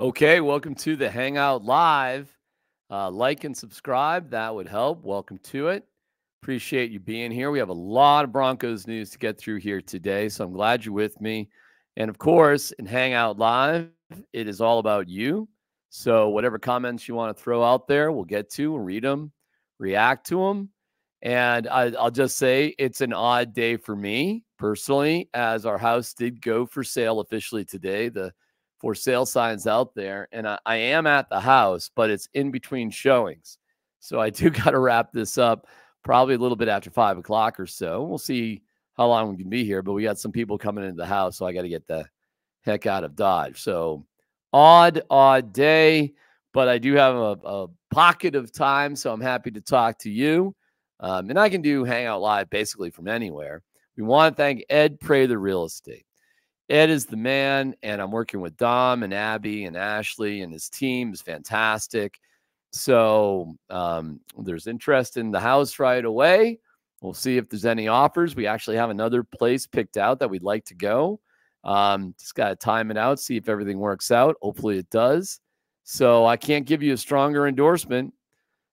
Okay, welcome to the Hangout Live. Uh, like and subscribe, that would help. Welcome to it. Appreciate you being here. We have a lot of Broncos news to get through here today, so I'm glad you're with me. And of course, in Hangout Live, it is all about you. So, whatever comments you want to throw out there, we'll get to, read them, react to them. And I, will just say it's an odd day for me personally, as our house did go for sale officially today. The for sale signs out there. And I, I am at the house, but it's in between showings. So I do got to wrap this up probably a little bit after five o'clock or so. We'll see how long we can be here, but we got some people coming into the house. So I got to get the heck out of Dodge. So odd, odd day, but I do have a, a pocket of time. So I'm happy to talk to you. Um, and I can do Hangout Live basically from anywhere. We want to thank Ed Prather Real Estate. Ed is the man, and I'm working with Dom and Abby and Ashley, and his team is fantastic. So um, there's interest in the house right away. We'll see if there's any offers. We actually have another place picked out that we'd like to go. Um, just got to time it out, see if everything works out. Hopefully it does. So I can't give you a stronger endorsement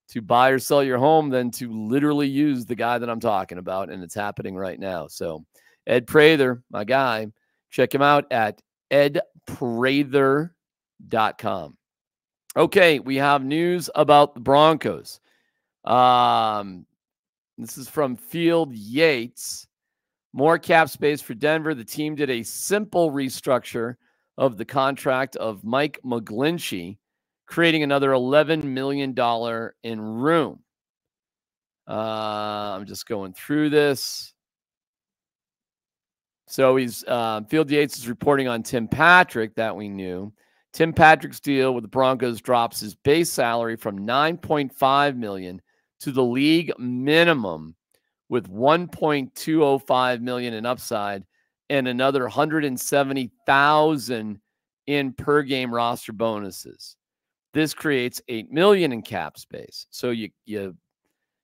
to buy or sell your home than to literally use the guy that I'm talking about. And it's happening right now. So Ed Prather, my guy, Check him out at edprather.com. Okay, we have news about the Broncos. Um, this is from Field Yates. More cap space for Denver. The team did a simple restructure of the contract of Mike McGlinchey, creating another $11 million in room. Uh, I'm just going through this. So he's uh, Field Yates is reporting on Tim Patrick that we knew. Tim Patrick's deal with the Broncos drops his base salary from 9.5 million to the league minimum with 1.205 million in upside and another 170,000 in per game roster bonuses. This creates 8 million in cap space. So you you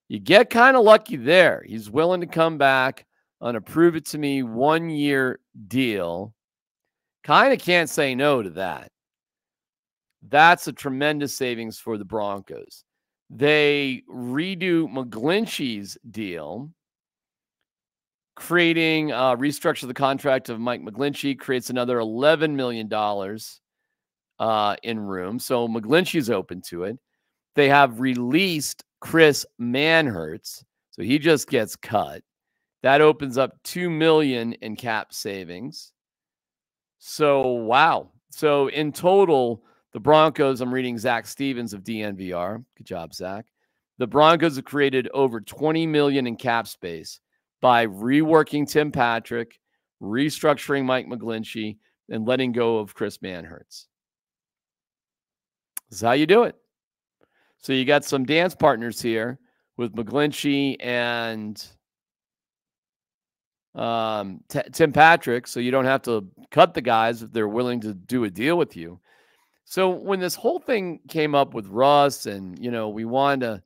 you get kind of lucky there. He's willing to come back on a prove it to me one year deal. Kind of can't say no to that. That's a tremendous savings for the Broncos. They redo McGlinchey's deal, creating uh, restructure the contract of Mike McGlinchey, creates another $11 million uh, in room. So McGlinchey's open to it. They have released Chris Manhertz. So he just gets cut. That opens up 2 million in cap savings. So, wow. So, in total, the Broncos, I'm reading Zach Stevens of DNVR. Good job, Zach. The Broncos have created over 20 million in cap space by reworking Tim Patrick, restructuring Mike McGlinchey, and letting go of Chris Manhertz. This is how you do it. So you got some dance partners here with McGlinchey and um, T- Tim Patrick, so you don't have to cut the guys if they're willing to do a deal with you. So when this whole thing came up with Russ, and you know, we wanted to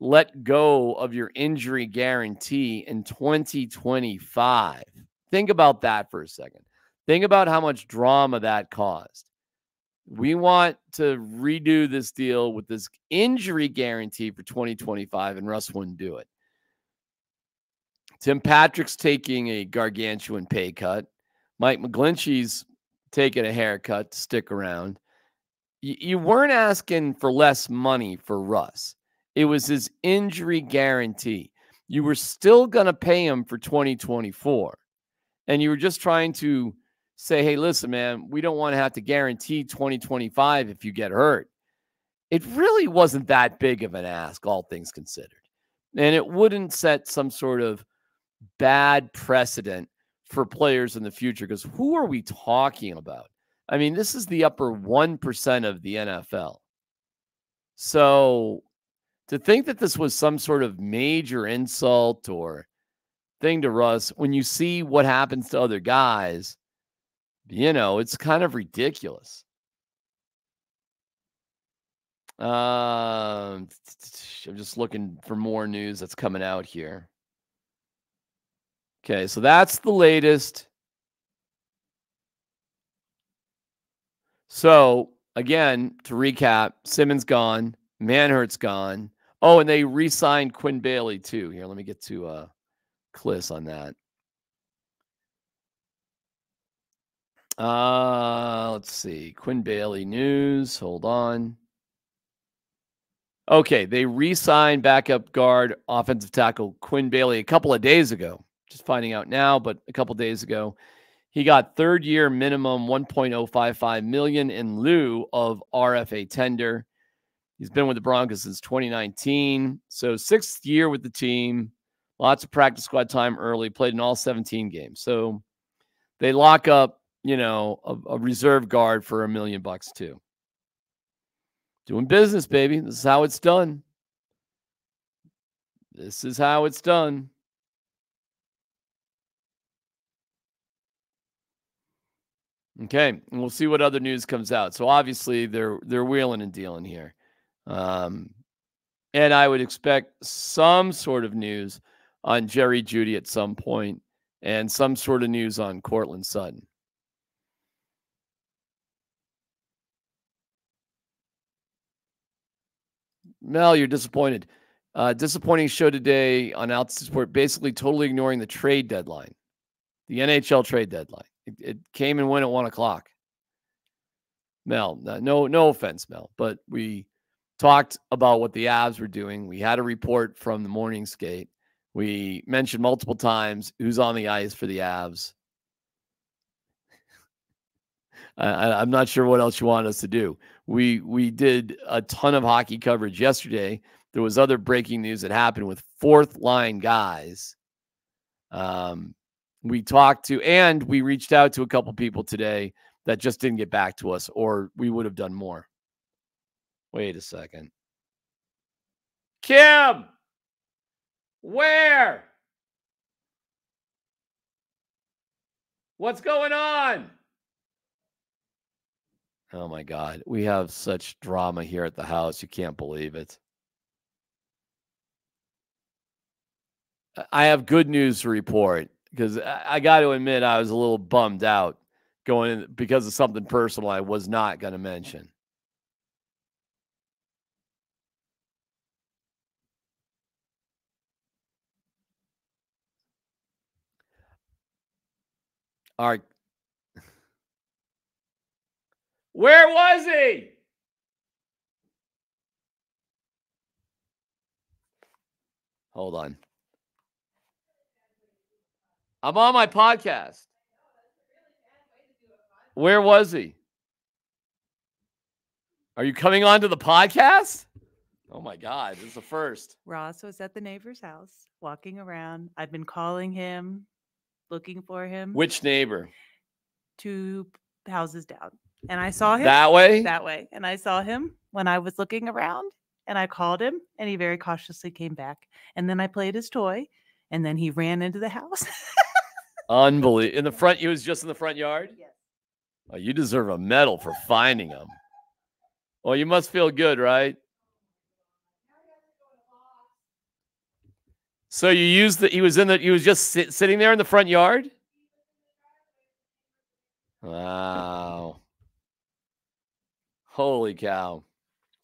let go of your injury guarantee in 2025. Think about that for a second. Think about how much drama that caused. We want to redo this deal with this injury guarantee for 2025, and Russ wouldn't do it. Tim Patrick's taking a gargantuan pay cut. Mike McGlinchey's taking a haircut to stick around. Y- you weren't asking for less money for Russ. It was his injury guarantee. You were still going to pay him for 2024. And you were just trying to say, hey, listen, man, we don't want to have to guarantee 2025 if you get hurt. It really wasn't that big of an ask, all things considered. And it wouldn't set some sort of bad precedent for players in the future because who are we talking about? I mean, this is the upper 1% of the NFL. So to think that this was some sort of major insult or thing to Russ, when you see what happens to other guys, you know, it's kind of ridiculous. Uh, I'm just looking for more news that's coming out here. Okay, so that's the latest. So again, to recap, Simmons gone, Manhertz gone. Oh, and they re-signed Quinn Bailey too. Here, let me get to uh Klis on that. Uh let's see. Quinn Bailey news. Hold on. Okay, they re-signed backup guard offensive tackle Quinn Bailey a couple of days ago. Just finding out now, but a couple days ago. He got third year minimum 1.055 million in lieu of RFA tender. He's been with the Broncos since 2019. So sixth year with the team. Lots of practice squad time early, played in all 17 games. So they lock up, you know, a, a reserve guard for a million bucks too. Doing business, baby. This is how it's done. This is how it's done. Okay, and we'll see what other news comes out. So obviously they're they're wheeling and dealing here, um, and I would expect some sort of news on Jerry Jeudy at some point, and some sort of news on Courtland Sutton. Mel, you're disappointed. Uh, disappointing show today on Altitude Sport, basically totally ignoring the trade deadline, the NHL trade deadline. It, it came and went at one o'clock. Mel, no, no offense, Mel, but we talked about what the Avs were doing. We had a report from the morning skate. We mentioned multiple times who's on the ice for the Avs. I, am not sure what else you want us to do. We we did a ton of hockey coverage yesterday. There was other breaking news that happened with fourth line guys. Um, we talked to and we reached out to a couple people today that just didn't get back to us or we would have done more. Wait a second. Kim! Where? What's going on? Oh my god we have such drama here at the house you can't believe it. I have good news to report because I, got to admit I was a little bummed out going in because of something personal I was not going to mention. All right. Where was he? Hold on. I'm on my podcast. Where was he? Are you coming on to the podcast? Oh my God, this is the first. Ross was at the neighbor's house walking around. I've been calling him, looking for him. Which neighbor? Two houses down. And I saw him that way. That way. And I saw him when I was looking around and I called him and he very cautiously came back. And then I played his toy and then he ran into the house. Unbelievable. In the front, he was just in the front yard? Yes. Oh, you deserve a medal for finding him. Well, you must feel good, right? So you used the he was in the he was just sit, sitting there in the front yard? Wow. Holy cow.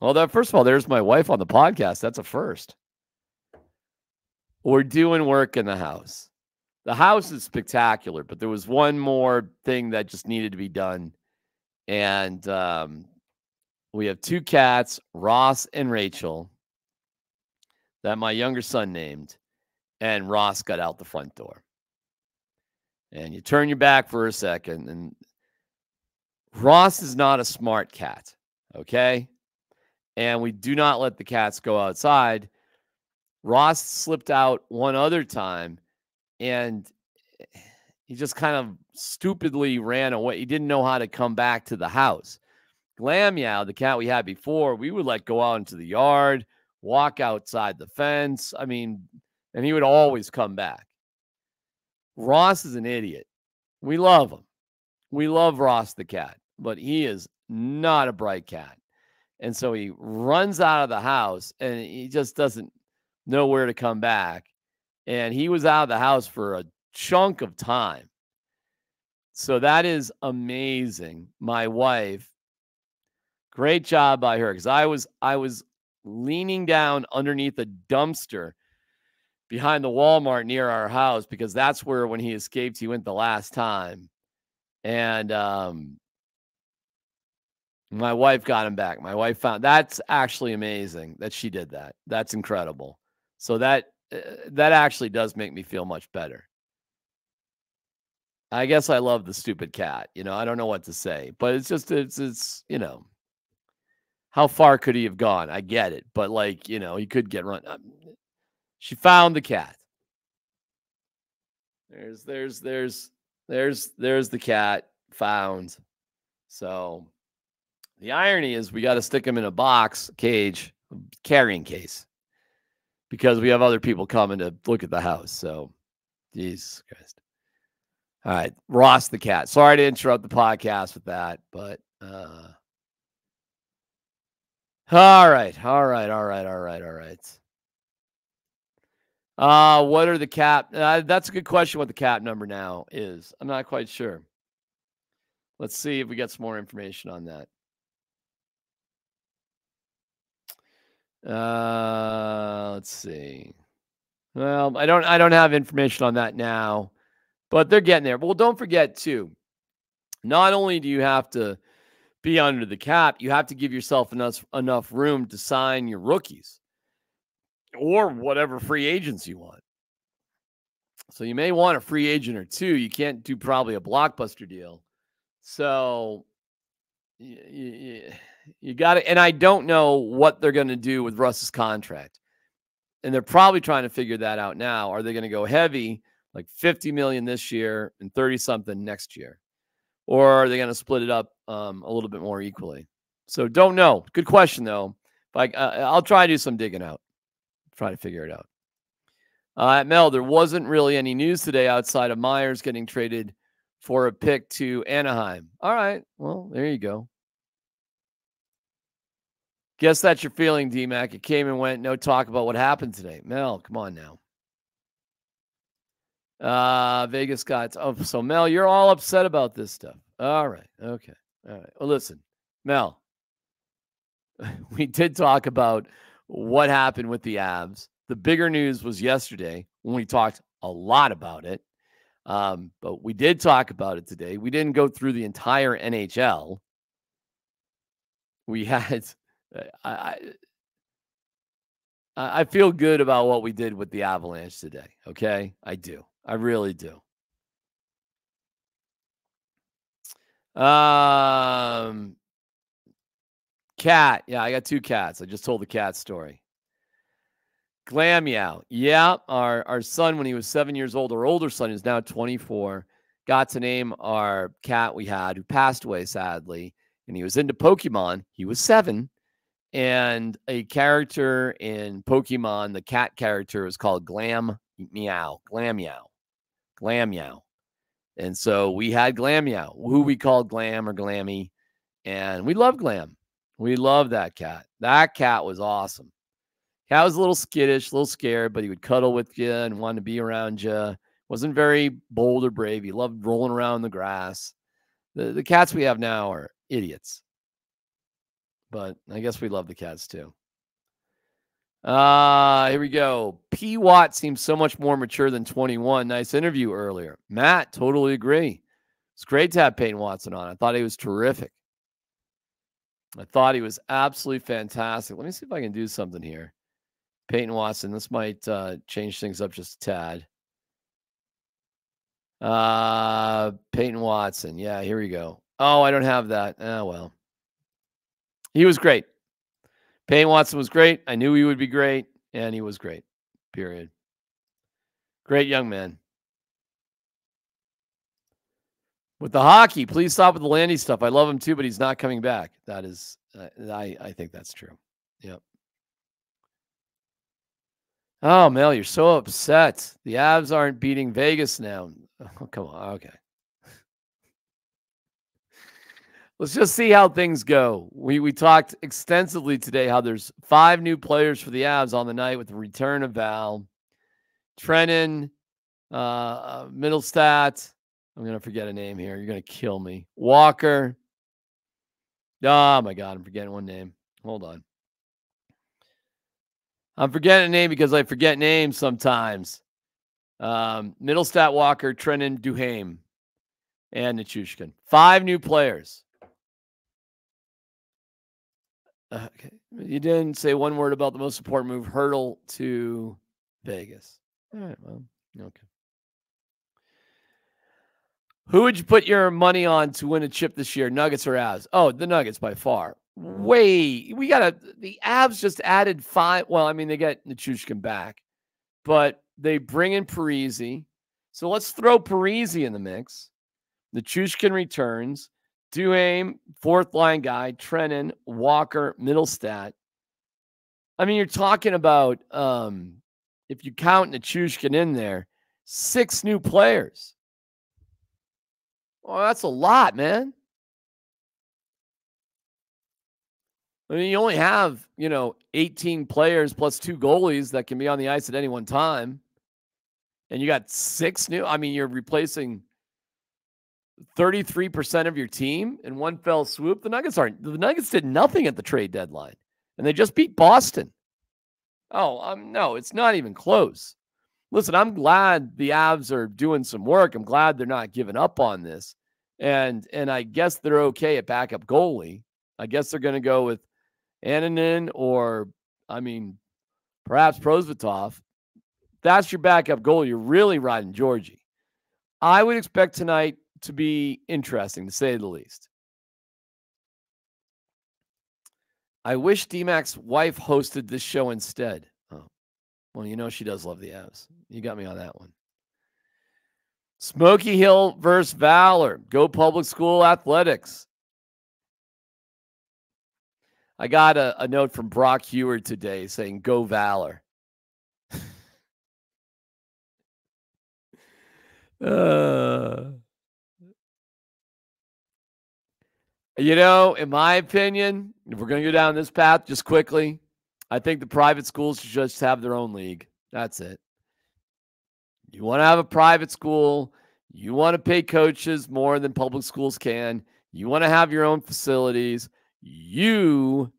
Well, that first of all, there's my wife on the podcast. That's a first. We're doing work in the house the house is spectacular, but there was one more thing that just needed to be done. And um, we have two cats, Ross and Rachel, that my younger son named, and Ross got out the front door. And you turn your back for a second, and Ross is not a smart cat, okay? And we do not let the cats go outside. Ross slipped out one other time and he just kind of stupidly ran away. He didn't know how to come back to the house. Glameow, the cat we had before, we would let go out into the yard, walk outside the fence. I mean, and he would always come back. Ross is an idiot. We love him. We love Ross the cat, but he is not a bright cat. And so he runs out of the house and he just doesn't know where to come back and he was out of the house for a chunk of time. So that is amazing. My wife Great job by her because I was I was leaning down underneath a dumpster behind the Walmart near our house because that's where when he escaped he went the last time. And um my wife got him back. My wife found that's actually amazing that she did that. That's incredible. So that that actually does make me feel much better. I guess I love the stupid cat. You know, I don't know what to say, but it's just it's it's you know, how far could he have gone? I get it, but like you know, he could get run. Um, she found the cat. There's there's there's there's there's the cat found. So the irony is we got to stick him in a box cage, carrying case, because we have other people coming to look at the house. So, Jesus Christ. All right, Ross the cat. Sorry to interrupt the podcast with that, but uh all right, all right, all right, all right, all right. Uh, what are the cap? Uh, that's a good question. What the cap number now is? I'm not quite sure. Let's see if we get some more information on that. Uh, let's see. Well, I don't I don't have information on that now, but they're getting there. Well, don't forget too. Not only do you have to be under the cap, you have to give yourself enough enough room to sign your rookies or whatever free agents you want. So you may want a free agent or two. You can't do probably a blockbuster deal. So you, you got it. And I don't know what they're going to do with Russ's contract. And they're probably trying to figure that out now. Are they going to go heavy, like 50 million this year and 30 something next year? Or are they going to split it up um, a little bit more equally? So don't know. Good question, though. But uh, I'll try to do some digging out, try to figure it out. Uh, Mel, there wasn't really any news today outside of Myers getting traded for a pick to Anaheim. All right. Well, there you go. Guess that's your feeling, DMAC. It came and went. No talk about what happened today. Mel, come on now. Uh, Vegas got oh, so Mel, you're all upset about this stuff. All right, okay, all right. Well, listen, Mel, we did talk about what happened with the Avs. The bigger news was yesterday when we talked a lot about it. Um, but we did talk about it today. We didn't go through the entire NHL. We had I, I feel good about what we did with the Avalanche today. Okay, I do. I really do. Um, cat. Yeah, I got two cats. I just told the cat story. Glam. Yeah, our our son when he was seven years old, our older son is now 24, got to name our cat we had who passed away sadly, and he was into Pokemon. He was seven and a character in Pokemon, the cat character is called Glam Meow, Glameow, Glam Meow. And so we had Glameow, who we called Glam or Glammy, and we love Glam. We love that cat. That cat was awesome. Cat was a little skittish, a little scared, but he would cuddle with you and want to be around you. Wasn't very bold or brave. He loved rolling around in the grass. The, the cats we have now are idiots but I guess we love the cats too. Uh, here we go. P. Watt seems so much more mature than 21. Nice interview earlier. Matt, totally agree. It's great to have Peyton Watson on. I thought he was terrific. I thought he was absolutely fantastic. Let me see if I can do something here. Peyton Watson. This might uh, change things up just a tad. Uh, Peyton Watson. Yeah, here we go. Oh, I don't have that. Oh, well. He was great. Peyton Watson was great. I knew he would be great, and he was great. Period. Great young man. With the hockey, please stop with the Landy stuff. I love him too, but he's not coming back. That is, uh, I I think that's true. Yep. Oh, Mel, you're so upset. The Avs aren't beating Vegas now. Oh, come on. Okay. Let's just see how things go. We we talked extensively today how there's five new players for the Avs on the night with the return of Val, Trenin, uh, uh Mittelstadt. I'm gonna forget a name here. You're gonna kill me. Walker, Oh my God, I'm forgetting one name. Hold on. I'm forgetting a name because I forget names sometimes. Um, Mittelstadt Walker, Trenton Duhaime, and Nichushkin. Five new players. Uh, okay. You didn't say one word about the most important move, Hertl to Vegas. All right, well, okay. Who would you put your money on to win a chip this year, Nuggets or Avs? Oh, the Nuggets by far. Way we got to the Avs just added five. Well, I mean they get Nichushkin back, but they bring in Parise. So let's throw Parise in the mix. Nichushkin returns. Duhaime, fourth line guy, Trenin, Walker, Mittelstadt. I mean, you're talking about um, if you count Nichushkin in there, six new players. Well, that's a lot, man. I mean, you only have, you know, 18 players plus two goalies that can be on the ice at any one time. And you got six new. I mean, you're replacing 33% of your team in one fell swoop. The Nuggets aren't, the Nuggets did nothing at the trade deadline and they just beat Boston. Oh, um, no, it's not even close. Listen, I'm glad the Avs are doing some work. I'm glad they're not giving up on this. And and I guess they're okay at backup goalie. I guess they're going to go with Annunen or, I mean, perhaps Prosvetov. That's your backup goal. You're really riding Georgie. I would expect tonight to be interesting, to say the least. I wish DMAC's wife hosted this show instead. Oh, well, you know she does love the Avs. You got me on that one. Smoky Hill versus Valor. Go public school athletics. I got a, a note from Brock Heward today saying, Go Valor. uh, you know, in my opinion, if we're going to go down this path just quickly, I think the private schools should just have their own league. That's it. You want to have a private school, you want to pay coaches more than public schools can, you want to have your own facilities you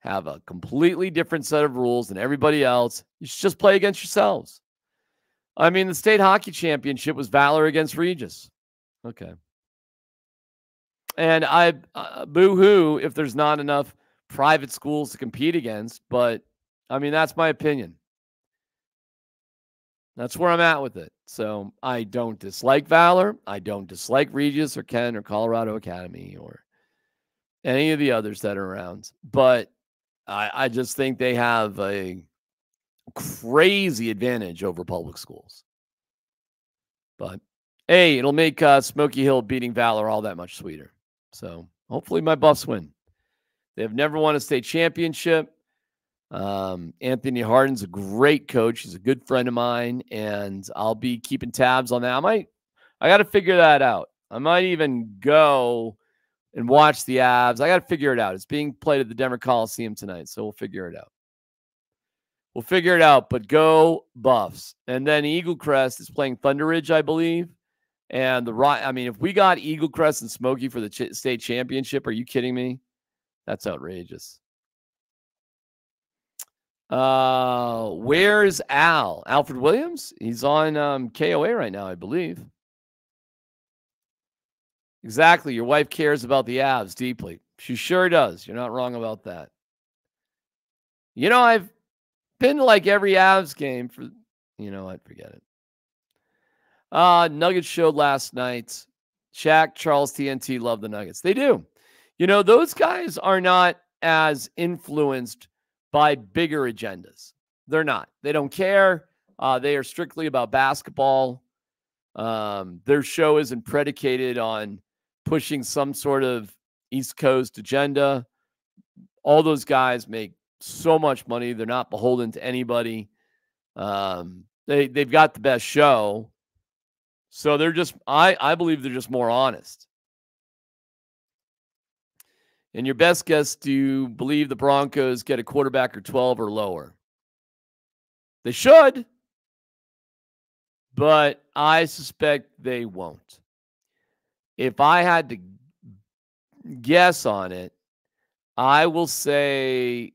have a completely different set of rules than everybody else. You should just play against yourselves. I mean, the state hockey championship was Valor against Regis. Okay. And I uh, boo hoo if there's not enough private schools to compete against, but I mean, that's my opinion. That's where I'm at with it. So I don't dislike Valor. I don't dislike Regis or Kent or Colorado Academy or any of the others that are around. But I, I just think they have a crazy advantage over public schools. But hey, it'll make uh, Smoky Hill beating Valor all that much sweeter. So hopefully my Buffs win. They have never won a state championship. Um, Anthony Harden's a great coach. He's a good friend of mine, and I'll be keeping tabs on that. I might, I got to figure that out. I might even go and watch the Avs. I got to figure it out. It's being played at the Denver Coliseum tonight, so we'll figure it out. We'll figure it out, but go Buffs. And then Eagle Crest is playing Thunder Ridge, I believe. And the right, I mean, if we got Eagle Crest and Smoky for the ch- state championship, are you kidding me? That's outrageous. Uh, where's Al? Alfred Williams? He's on um, KOA right now, I believe. Exactly. Your wife cares about the Avs deeply. She sure does. You're not wrong about that. You know, I've been to like every Avs game for, you know what? Forget it. Uh, Nuggets showed last night. Shaq, Charles TNT love the Nuggets. They do. You know, those guys are not as influenced by bigger agendas. They're not. They don't care. Uh, they are strictly about basketball. Um, their show isn't predicated on pushing some sort of East Coast agenda. All those guys make so much money. They're not beholden to anybody. Um, they they've got the best show. So they're just I I believe they're just more honest. And your best guess, do you believe the Broncos get a quarterback or 12 or lower? They should, but I suspect they won't if I had to guess on it, I will say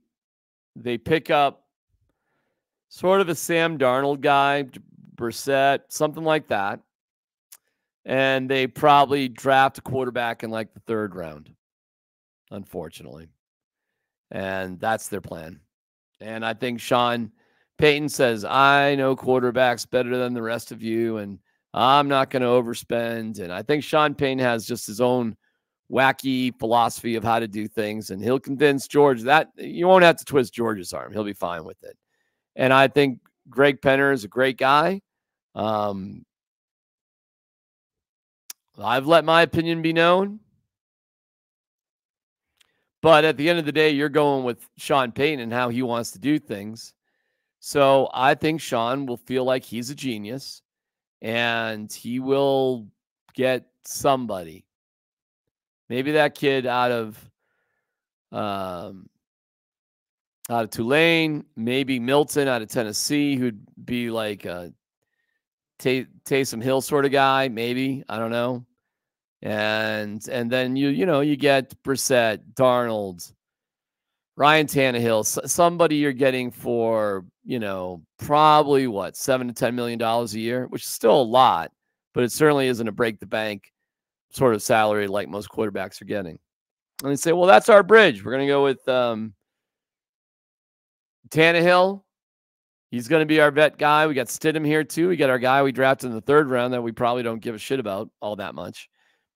they pick up sort of a Sam Darnold guy, Brissett, something like that. And they probably draft a quarterback in like the third round, unfortunately. And that's their plan. And I think Sean Payton says, I know quarterbacks better than the rest of you, and I'm not going to overspend. And I think Sean Payton has just his own wacky philosophy of how to do things, and he'll convince George that you won't have to twist George's arm. He'll be fine with it. And I think Greg Penner is a great guy. Um, I've let my opinion be known. But at the end of the day, you're going with Sean Payton and how he wants to do things. So I think Sean will feel like he's a genius and he will get somebody. Maybe that kid out of um, out of Tulane, maybe Milton out of Tennessee, who'd be like a Tay- Taysom Hill sort of guy, maybe. I don't know. And and then you you know you get Brissett, Darnold, Ryan Tannehill, somebody you're getting for you know probably what seven to ten million dollars a year, which is still a lot, but it certainly isn't a break the bank sort of salary like most quarterbacks are getting. And they say, well, that's our bridge. We're going to go with um, Tannehill. He's going to be our vet guy. We got Stidham here too. We got our guy we drafted in the third round that we probably don't give a shit about all that much.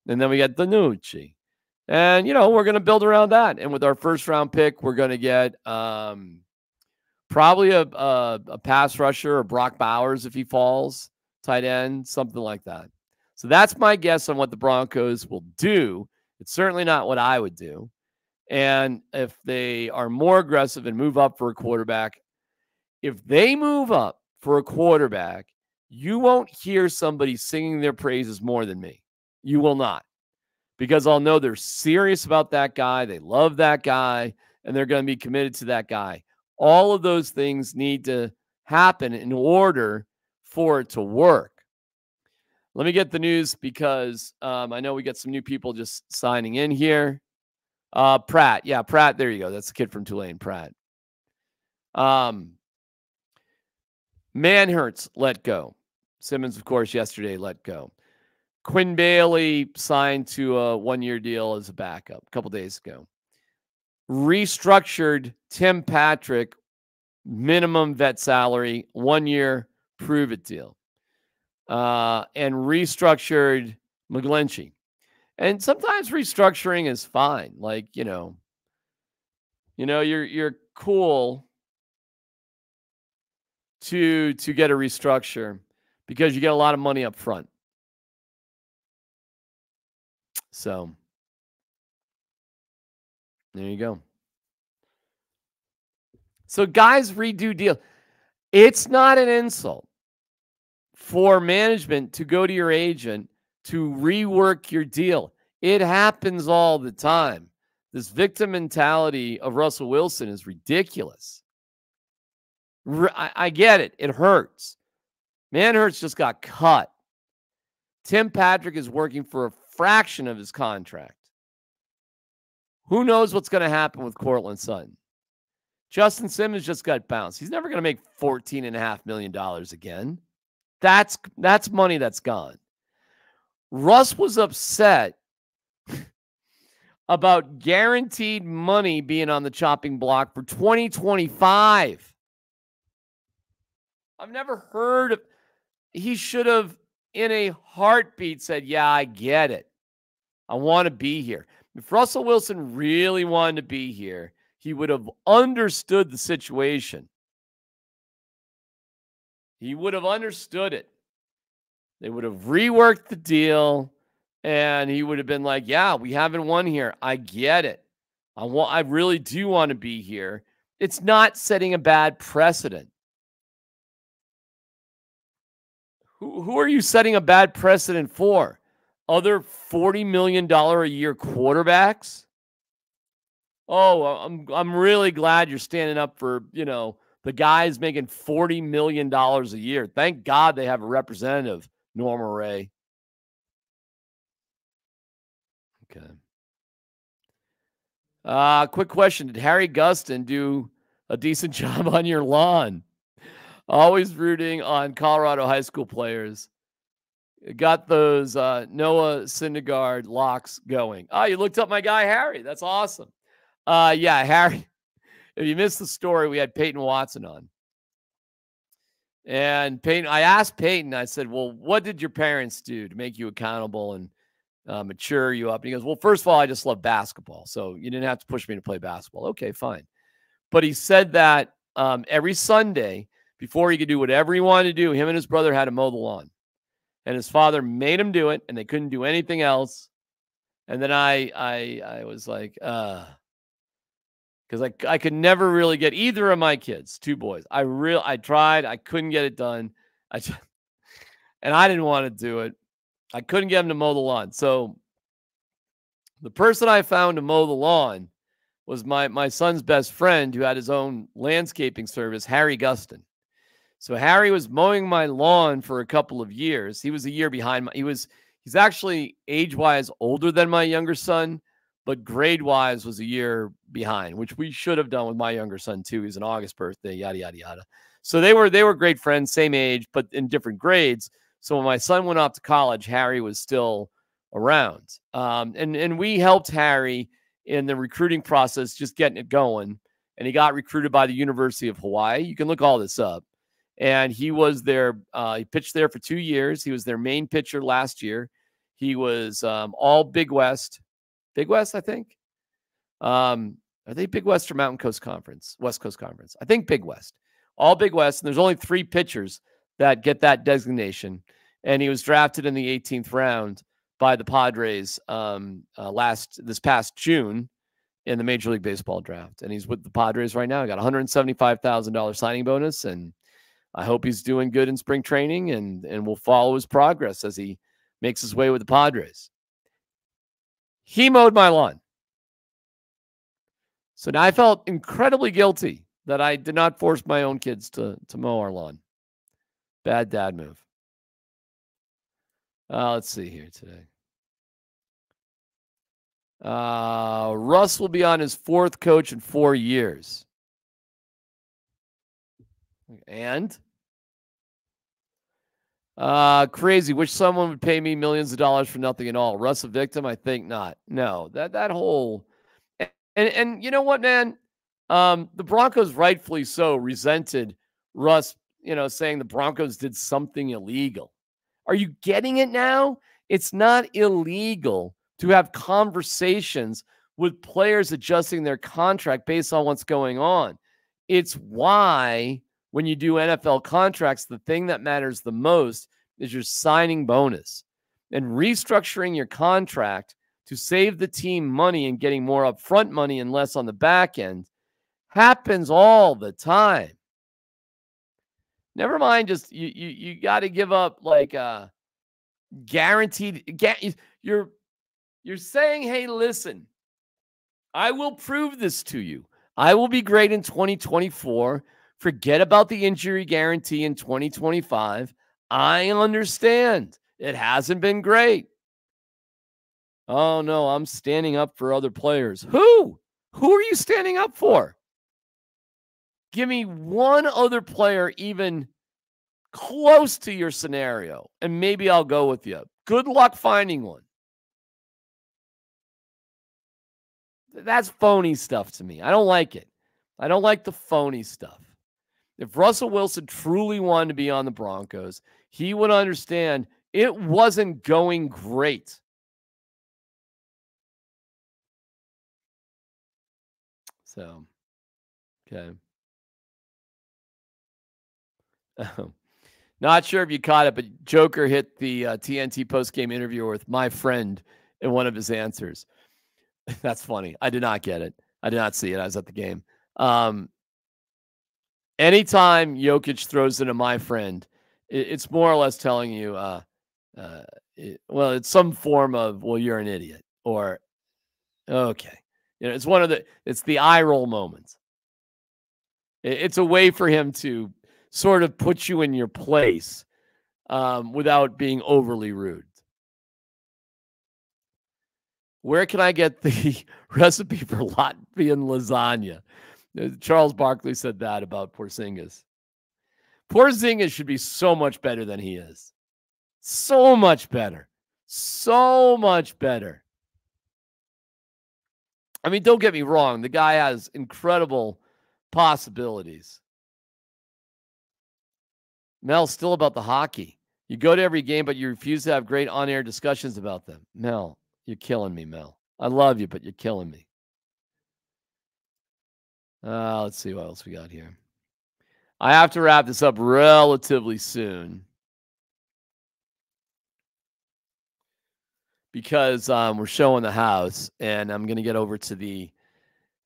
And then we got DiNucci. And, you know, we're going to build around that. And with our first round pick, we're going to get um, probably a, a, a pass rusher or Brock Bowers if he falls, tight end, something like that. So that's my guess on what the Broncos will do. It's certainly not what I would do. And if they are more aggressive and move up for a quarterback, if they move up for a quarterback, you won't hear somebody singing their praises more than me. You will not. Because I'll know they're serious about that guy. They love that guy and they're going to be committed to that guy. All of those things need to happen in order for it to work. Let me get the news because um, I know we got some new people just signing in here. Uh, Pratt, yeah, Pratt. There you go. That's the kid from Tulane, Pratt. Um, Manhertz let go. Simmons, of course, yesterday let go. Quinn Bailey signed to a one-year deal as a backup a couple days ago. Restructured Tim Patrick minimum vet salary, one year prove it deal uh, and restructured McGlinchey. And sometimes restructuring is fine. Like, you know, you know, you're you're cool to to get a restructure because you get a lot of money up front. So there you go. So guys redo deal. It's not an insult for management to go to your agent to rework your deal. It happens all the time. This victim mentality of Russell Wilson is ridiculous. I, get it. It hurts. Manhertz just got cut. Tim Patrick is working for a fraction of his contract. Who knows what's going to happen with Courtland Sutton? Justin Simmons just got bounced. He's never going to make $14.5 million again. That's that's money that's gone. Russ was upset about guaranteed money being on the chopping block for 2025. I've never heard of he should have in a heartbeat said, "Yeah, I get it. I want to be here." If Russell Wilson really wanted to be here, he would have understood the situation. He would have understood it. They would have reworked the deal and he would have been like, "Yeah, we haven't won here. I get it. I want I really do want to be here." It's not setting a bad precedent. Who are you setting a bad precedent for? Other 40 million dollar a year quarterbacks? Oh, I'm I'm really glad you're standing up for, you know, the guys making $40 million a year. Thank God they have a representative, Norma Rae. Okay. Uh, quick question: Did Harry Gustin do a decent job on your lawn? Always rooting on Colorado high school players. Got those uh, Noah Syndergaard locks going. Oh, you looked up my guy Harry. That's awesome. Uh, yeah, Harry. If you missed the story, we had Peyton Watson on. And Peyton, I asked Peyton, I said, Well, what did your parents do to make you accountable and uh, mature you up? And he goes, Well, first of all, I just love basketball. So you didn't have to push me to play basketball. Okay, fine. But he said that um, every Sunday, before he could do whatever he wanted to do, him and his brother had to mow the lawn. And his father made him do it, and they couldn't do anything else. And then I I I was like, uh, because I, I could never really get either of my kids, two boys. I real I tried, I couldn't get it done. I just, and I didn't want to do it. I couldn't get them to mow the lawn. So the person I found to mow the lawn was my my son's best friend who had his own landscaping service, Harry Gustin. So Harry was mowing my lawn for a couple of years. He was a year behind. My, he was he's actually age wise older than my younger son, but grade wise was a year behind, which we should have done with my younger son too. He's an August birthday, yada yada yada. So they were they were great friends, same age, but in different grades. So when my son went off to college, Harry was still around, um, and and we helped Harry in the recruiting process, just getting it going. And he got recruited by the University of Hawaii. You can look all this up. And he was there. Uh, he pitched there for two years. He was their main pitcher last year. He was um, all Big West Big West, I think. Um, are they Big West or Mountain Coast Conference? West Coast Conference. I think Big West. All Big West. And there's only three pitchers that get that designation. And he was drafted in the 18th round by the Padres um, uh, last this past June in the Major League Baseball draft. And he's with the Padres right now. He got $175,000 signing bonus. And I hope he's doing good in spring training and, and we'll follow his progress as he makes his way with the Padres. He mowed my lawn. So now I felt incredibly guilty that I did not force my own kids to, to mow our lawn. Bad dad move. Uh, let's see here today. Uh, Russ will be on his fourth coach in four years. And uh, crazy. Wish someone would pay me millions of dollars for nothing at all. Russ a victim? I think not. No, that that whole and and you know what, man? Um, the Broncos rightfully so resented Russ, you know, saying the Broncos did something illegal. Are you getting it now? It's not illegal to have conversations with players adjusting their contract based on what's going on. It's why when you do NFL contracts, the thing that matters the most is your signing bonus and restructuring your contract to save the team money and getting more upfront money and less on the back end happens all the time. Never mind, just you you you got to give up like uh guaranteed. You're you're saying, hey, listen, I will prove this to you. I will be great in 2024. Forget about the injury guarantee in 2025. I understand it hasn't been great. Oh no, I'm standing up for other players. Who? Who are you standing up for? Give me one other player even close to your scenario, and maybe I'll go with you. Good luck finding one. That's phony stuff to me. I don't like it. I don't like the phony stuff. If Russell Wilson truly wanted to be on the Broncos, he would understand it wasn't going great. So, okay. Not sure if you caught it, but Joker hit the uh, TNT post game interview with my friend in one of his answers. That's funny. I did not get it. I did not see it. I was at the game. Um, anytime Jokic throws it into my friend, it, it's more or less telling you, uh, uh, it, well, it's some form of, well, you're an idiot, or okay, you know, it's one of the, it's the eye roll moments. It, it's a way for him to sort of put you in your place um, without being overly rude. Where can I get the recipe for Latvian lasagna? Uh, Charles Barkley said that about Porzingis. Porzingis should be so much better than he is. So much better. So much better. I mean, don't get me wrong. The guy has incredible possibilities. Mel, still about the hockey. You go to every game, but you refuse to have great on air discussions about them. Mel, you're killing me, Mel. I love you, but you're killing me. Uh, let's see what else we got here. I have to wrap this up relatively soon because um, we're showing the house and I'm going to get over to the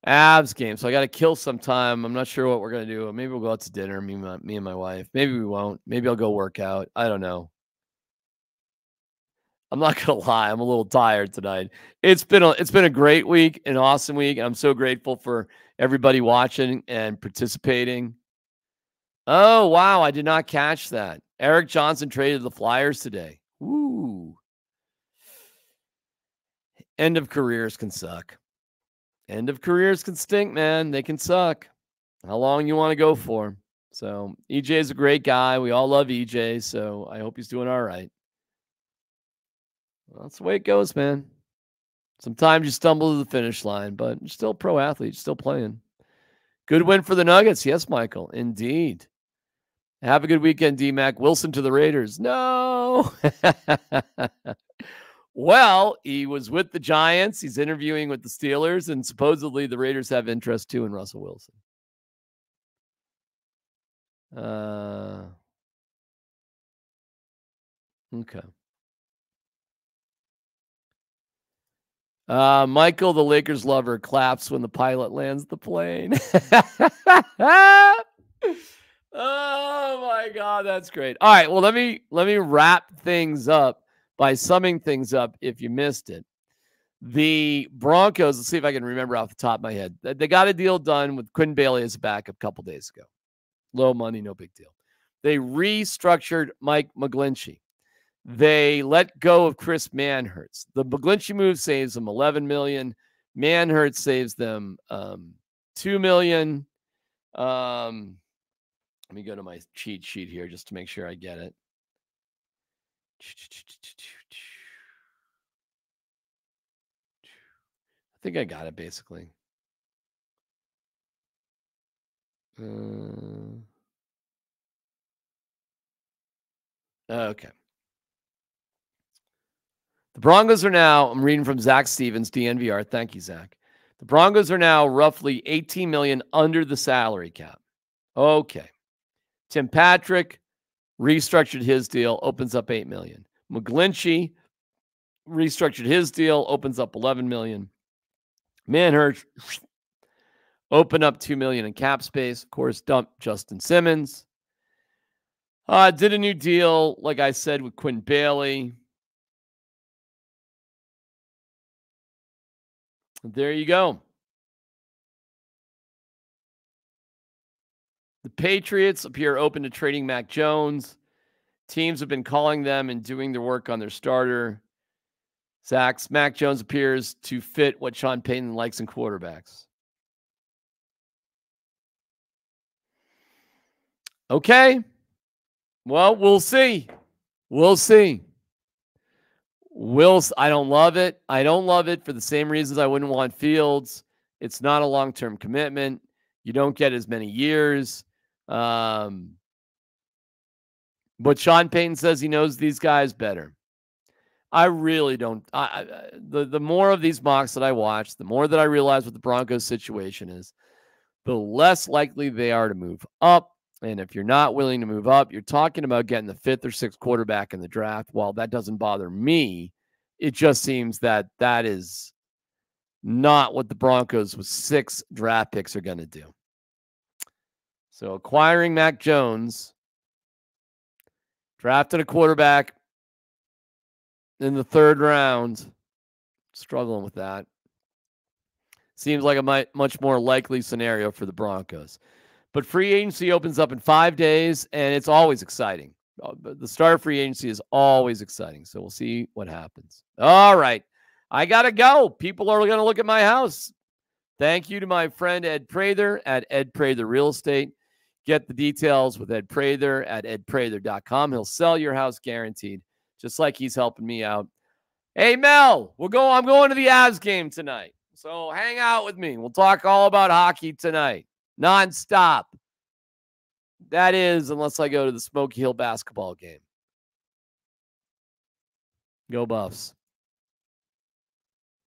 Avs game. So I got to kill some time. I'm not sure what we're going to do. Maybe we'll go out to dinner, me, my, me and my wife. Maybe we won't. Maybe I'll go work out. I don't know. I'm not gonna lie, I'm a little tired tonight. It's been a it's been a great week, an awesome week, I'm so grateful for everybody watching and participating. Oh wow, I did not catch that. Erik Johnson traded the Flyers today. Ooh. End of careers can suck. End of careers can stink, man. They can suck. How long you want to go for? So EJ is a great guy. We all love EJ. So I hope he's doing all right. Well, that's the way it goes, man. Sometimes you stumble to the finish line, but you're still pro athlete, still playing. Good win for the Nuggets. Yes, Michael. Indeed. Have a good weekend, D Mac. Wilson to the Raiders. No. well, he was with the Giants. He's interviewing with the Steelers, and supposedly the Raiders have interest too in Russell Wilson. Uh, okay. Uh, Michael, the Lakers lover, claps when the pilot lands the plane. oh my god, that's great. All right, well let me let me wrap things up by summing things up. If you missed it, the Broncos. Let's see if I can remember off the top of my head. They got a deal done with Quinn Bailey as a backup a couple days ago. Low money, no big deal. They restructured Mike McGlinchey. They let go of Chris Manhertz. The McGlinchey move saves them 11 million. Manhertz saves them um, 2 million. Um, let me go to my cheat sheet here just to make sure I get it. I think I got it basically. Uh, okay. The Broncos are now, I'm reading from Zac Stevens, DNVR. Thank you, Zac. The Broncos are now roughly 18 million under the salary cap. Okay. Tim Patrick restructured his deal, opens up 8 million. McGlinchey restructured his deal, opens up 11 million. Manhertz open up 2 million in cap space. Of course, dump Justin Simmons. Uh, did a new deal, like I said, with Quinn Bailey. There you go. The Patriots appear open to trading Mac Jones. Teams have been calling them and doing their work on their starter. Zac's Mac Jones appears to fit what Sean Payton likes in quarterbacks. Okay. Well, we'll see. We'll see. Wills, I don't love it. I don't love it for the same reasons I wouldn't want Fields. It's not a long term commitment. You don't get as many years. Um, but Sean Payton says he knows these guys better. I really don't. I, I, the the more of these mocks that I watch, the more that I realize what the Broncos situation is, the less likely they are to move up. And if you're not willing to move up, you're talking about getting the fifth or sixth quarterback in the draft. While that doesn't bother me, it just seems that that is not what the Broncos with six draft picks are going to do. So acquiring Mac Jones, drafted a quarterback in the third round, struggling with that. Seems like a much more likely scenario for the Broncos. But free agency opens up in five days, and it's always exciting. Uh, the start of free agency is always exciting. So we'll see what happens. All right. I got to go. People are going to look at my house. Thank you to my friend Ed Prather at Ed Prather Real Estate. Get the details with Ed Prather at edprather.com. He'll sell your house guaranteed, just like he's helping me out. Hey, Mel, we'll go. I'm going to the Avs game tonight. So hang out with me. We'll talk all about hockey tonight, nonstop. That is, unless I go to the Smoky Hill basketball game. Go Buffs.